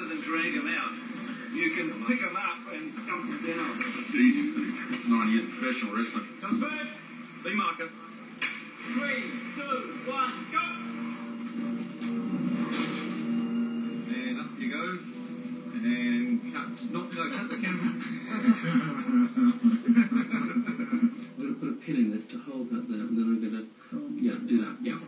rather than drag them out, you can pick them up and dump them down. Easy. Nine years professional wrestling. Comes back. Lee marker. Three, two, one, go. And up you go. And cut. Not go, cut the camera. I'm going to put a pin in this to hold that there, and then I'm going to yeah, do that. Yeah.